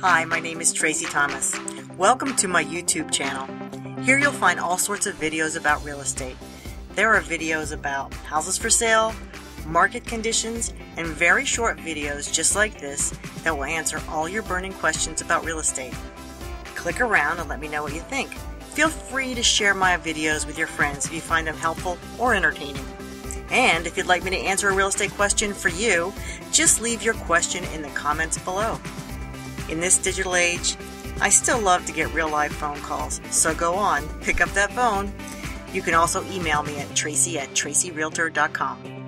Hi, my name is Tracey Thomas. Welcome to my YouTube channel. Here you'll find all sorts of videos about real estate. There are videos about houses for sale, market conditions, and very short videos just like this that will answer all your burning questions about real estate. Click around and let me know what you think. Feel free to share my videos with your friends if you find them helpful or entertaining. And if you'd like me to answer a real estate question for you, just leave your question in the comments below. In this digital age, I still love to get real live phone calls, so go on, pick up that phone. You can also email me at tracy at tracyrealtor.com.